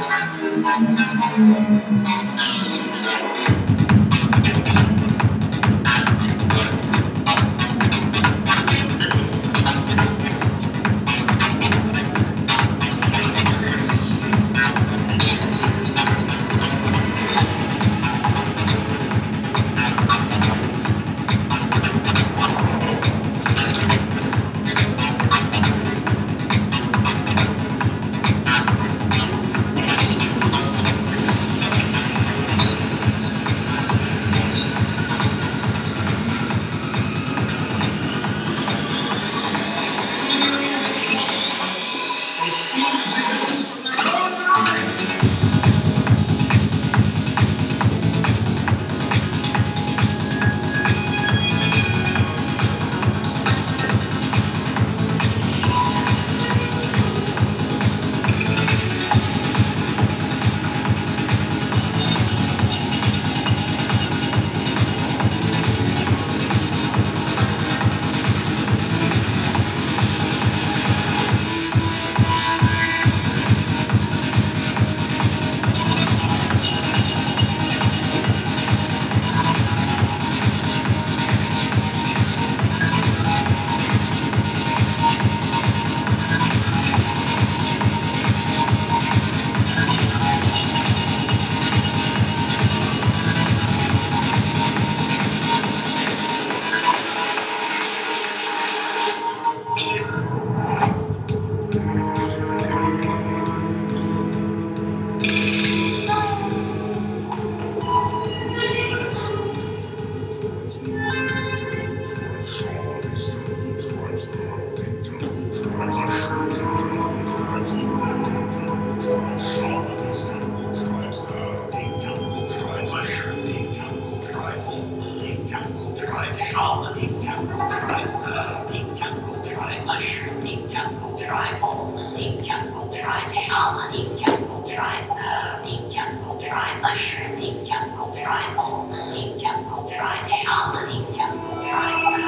Thank you. Shaman Dinkango tribes, Dinkango tribes, Mushroom Dinkango tribes, Almond Dinkango tribes, Shaman Dinkango tribes, Dinkango tribes, Mushroom Dinkango tribes, Almond Dinkango tribes, Shaman Dinkango tribes.